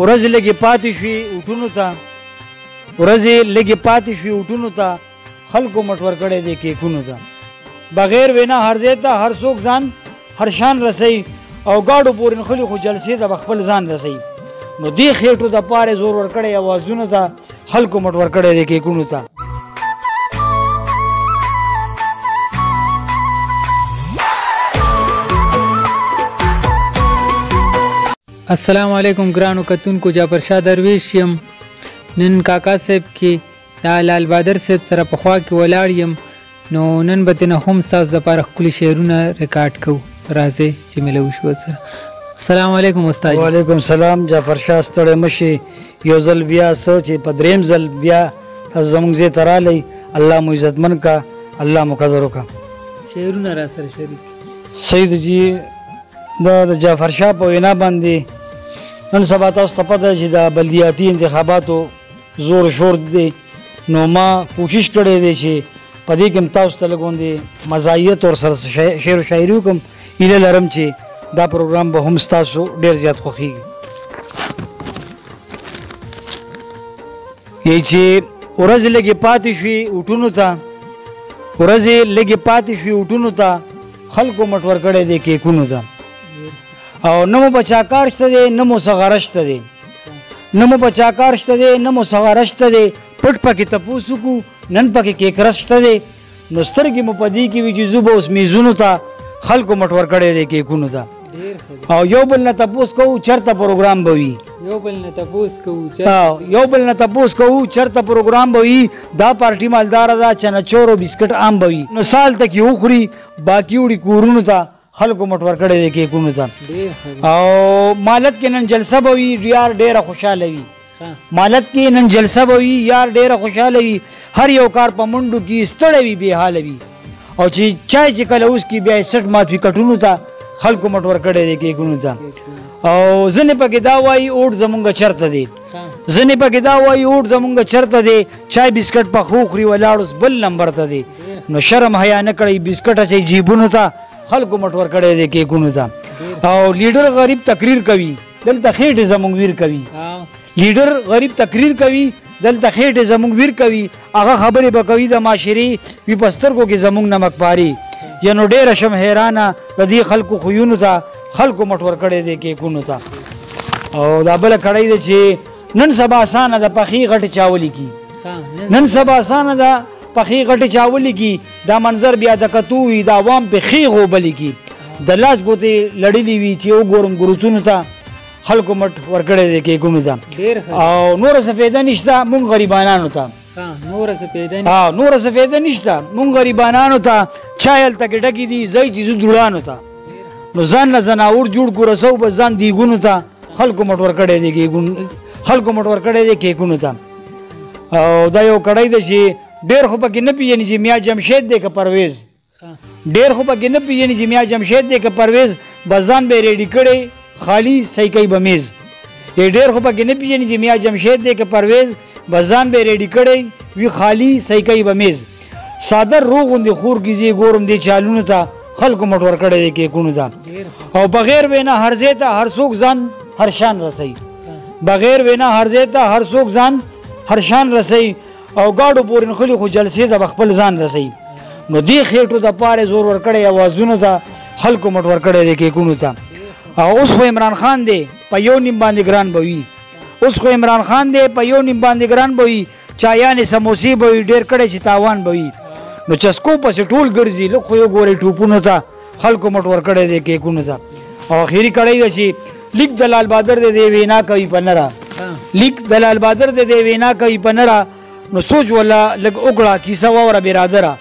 ورځې لږې پاتې شوې اوټونو ته ورځې لږې پاتې شوې اوټونو ته خلکو مشور کړی دی کیکونو ته بغیر وینا هر ځای ته هر څوک ځان هر شان رسي او ګاډو پورې نښلي خو جلسې ته به خپل ځان رسي نو دې خېټو د پاره زور ورکړی اوازونو ته خلکو مټ ورکړی دی کیکونو ته السلام علیکم ګرانو کتونکو جعفرشاه درویش یم نن کاکا صاحب کې دا لال بادر صاحب سره په خوا کې ولاړ یم نو نن به تنه هم تاسو د پاره خپل شعرونه ریکارډ کو راځي چې ملو شو سره السلام علیکم استاد وعلیکم سلام جعفر شاه ستړی مشي یو ځل بیا سوچ په دریم ځل بیا تاسو زموږ زی ترالی الله مو عزتمن کا الله مقدر کا شعرونه را سره شریک سید جی دا د جعفر شاه په وینا باندې نن سبا تاسو ته پته چې د بلدیاتي انتخاباتو زور شور دی نو ما کوشش کړی دی چې په دې کې تاسو ته لګوندې مزایت او سر شعر و شاعری کوم اله لرم چې دا پروګرام به هم تاسو ډیر زیات خوخیږي یی چې ورځې لږې پاتې شوې وټونو ته ورځې لږې پاتې شوې وټونو ته خلکو مټ ورکړی دی کیکونو ته او نه مو بچا کار شته دی نه مو سغره شته دی نه مو بچا کار شته دی نه مو سغره شته دی پټ پکې تپوس وکړو نن پکې کیکرس شته دی نو سترګې مو په دې کې وي چې زه به اوس میزونو ته خلکو مټ ورکړی دی کیکونو ته او یو بل نه تپوس کوو چرته پروګرام به وي یو بل نه تپوس کوو چرته یو بل نه تپوس کوو چرته پروګرام به وي دا پارټي مالدار ده چې نه چور او بسکټ عام به وي نو سال تک یو خوري باقي وړي کورونو ته خلکو مټ ورکړی دی کیکونو ته او مالت کې نن جلسه به وي یار ډېره خوشحاله وي مالت کې نن جلسه به وي یار ډېره خوشحاله وي هر یو کار په منډو کې ستړی وي بې حاله وي او چې چای چې کله اوس کې بیا سټ مات وي کټونو ته خلکو مټ ورکړی دی کیکونو ته او ځنې پکې دا وایي اوټ زمونږ چرته دی ځنې پکې دا وایي اوټ زمونږ چرته دی چای بسکټ په خو خوري ولاړوس بل نمبر ته دی نو شرم حیا نه کړی بسکټ اچي جیبونو ته خلکو مټ ور کړی دی کیکونو ته او لیډر غریب تقریر کوي دلته خېټه زمونږ ویر کوي لیډر غریب تقریر کوي دلته خېټه زمونږ ویر کوي هغه خبرې به کوي د معاشري وي په سترګو کې زمونږ نمکباري یانو ډېره شم حیرانه د دې خلکو خویونو ته خلکو مټ ورکړی دی کیکونو ته او دا بله کړۍ ده چې نن سبا اسانه د پخې غټې چاولي کی نن سبا اسانه ده پخې غټې چاولي کی دا منظر بیا د کتو وي دا وام په خې غوبلي کی د لاس ګوتې لړلې وي چې وګورم ګروتونو ته خلکو مټ ورکړی دی کې کومې ته او نور څه فایده نشته مونږ غریبانانو ته نور څه فایده نشته ها نور څه فایده نشته مونږ غریبانانو ته چا هلته کې ډکې دي ځای چې زه دوړانو ته نو ځان نه ځناور جوړ کو رسو بس ځان دیګونو ته خلکو مټ ورکړی دی کې خلکو مټ ورکړی دی کې کونو ته او دا یو کړی دی چې ډېر خو پکې نه پیژني چې میا جمشید دی که پرویز ډیر خو پکې نه پیژني چې میا جمشید دی که پرویز بس ځان به ریډي کړی خالی صحیح کوي به میز یې ډیر خو پکې نه پیژني چې میا جمشید دی که پرویز بس ځان به ریډي کړی وي خالی صحیح کوي به میز صادر رو غوندې خور کې زی ګورم دی چالونو ته خلکو مټ ور کړی دی کې کونو ته او بغیر وینا هر ځای ته هر څوک ځان هر شان رسي بغیر وینا هر ځای ته هر څوک ځان هر شان رسي او ګاډو پورې نخلي خو جلسې ته به خپل ځان رسوي نو دې خېټو د پاره زور ورکړی اوازونو ته خلکو مټ ورکړی دی کېکونو ته او اوس خو عمران خان دی په یو نیم باندې ګران به وي اوس خو عمران خان دی په یو نیم باندې ګران به وي چایانې سموسې به وي ډېر کړی چې تاوان به وي نو چسکو پسې ټول ګرځي لږ خو یو ګورئ ټوپونو ته خلکو مټ ورکړی دی کیکونو ته او اخیری کړی ده چې لیک د لال بادر د دی وینا کوي په نره لیک د لال بادر د دی وینا کوي په نره نو سوچ ولا لګ وګړه کیسه وره برادره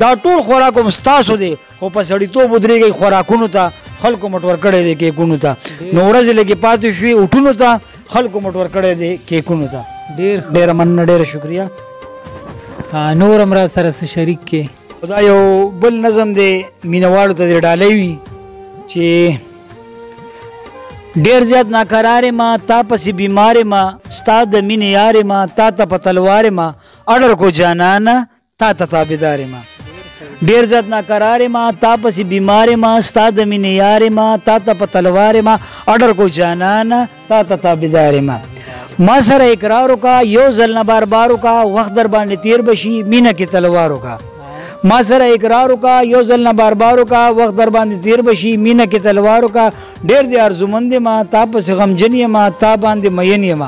دا ټول خوراک هم ستاسو دی خو په سړیتوب ودرېږئ خوراکونو ته خلکو مټ ورکړی دی کیکونو ته نو ورځې لږې پاتې شوې اوټونو ته خلکو مټ ورکړی دی کیکونو ته ډېر ډېره مننه ډېره شکریه نور هم را سره څه شریک کې دا یو بل نظم دی مینوالو ته د ډالۍ وي چې ډیر زیات ناکرار ما تا پسې بیمار ما ستا د مینې یار ما تا ته په تلوار ما اړر کو جانانا تا ته تابعدار ما ډیر زیات ناکرار ما تا پسې بیمار ما ستا د مینې یار ما تا ته په تلوار ما اړر کو جانانا تا ته تابعدار یم ما سره اقرار وکا یو ځل نه بار بار وکا وخت در باندې تیر بشي مینه کې تلوار وکا ما سره اقرار وکا یو ځل نه بار بار وکا وخت در باندې تیر بشي مینه کې تلوار وکا ډیر دی ارزومند ما تا پس غمجن یم تا باندې مین یم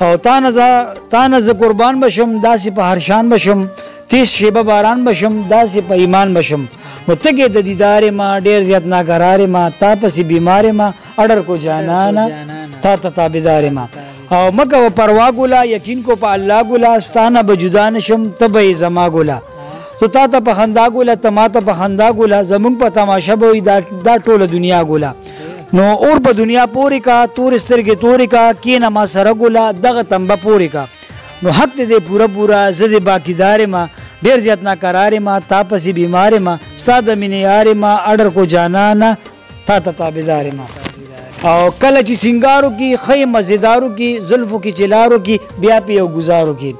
او تا نه تا نه ز قربان بشم داسې په هر شان بشم تیس شیبه باران بشم داسې په ایمان بشم نو تګې د دیدار ما ډیر زیات ناقرار ما تا پس بیمار ما اډر کو جانانا تا ته تابعدار ما او مکه و پروا ګولا یقین کو په الله ګولا ستانه بجدا نشم تبه زما ګولا زه تا ته په خندا ګولا ته ما ته په خندا ګولا زمونږ په تماشه به دا دا ټوله دنیا ګولا نو اور په دنیا پوری کا تور سترګې تورې کا کینه ما سره ګولا دغه تنبه پوری کا نو حق دې پورا پورا زه دې باقیدار ما ډیر زیات ناکرار ما تا پسې بیمار ما ستا د مینې یار ما اډر کو جانانا تا ته تابعدار ما او کله چې سنگارو کې خې مزیدارو کې زلفو کې چلارو کې بیا په یو گزارو کې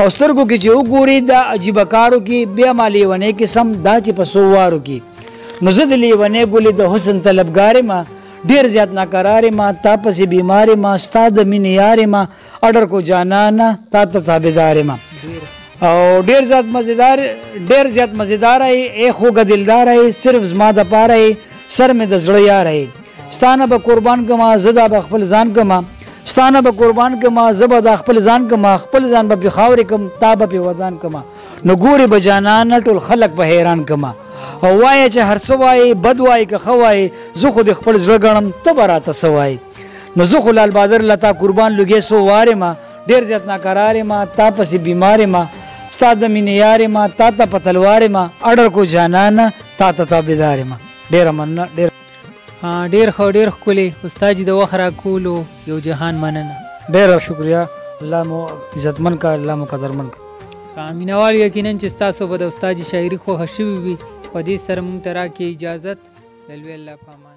او سترګو کې چې وګوري دا عجیب کارو کې بیا ما لیونه کې سم دا چې په سووارو کې نو زه د لیونه ګولې د حسن طلبګار ما ډیر زیات ناکرار ما تاپسې بیمار ما ستاد مینې یار ما اډر کو جانانا تا ته تابعدار ما او ډیر زیات مزیدار ډیر زیات مزیدار ای خوګه دلدار ای صرف زما د پاره ای سر مې د زړه یار ای ستانه به قربان کما زدا به خپل ځان کما ستانه به قربان کما زبا د خپل ځان کما خپل ځان به خاور کم تا به ودان کما نو ګوري بجانان ټول خلق به حیران کما او وای چې هر څه وای بد وای که خوای زه خو د خپل زړه غړم ته براته سوای نو زه خو لال بادر لتا قربان لګې سو واره ما ډیر زیات ناکرار ما تا پسې بیمار ما ستا د مینې یار ما تا ته په تلوار ما اډر کو جانان تا ته تابعدار ما ډیر مننه ډیر ډیر خو ډیر خولي استاد د وخت را کولو یو جهان مننه ډیر شکریا الله مو عزتمن کا الله مو قدرمن کا امینوال یقینا چې تاسو به د استاد شاعری خو هشوي وي په دې سره مونږ ترا کې اجازه لوی الله پامان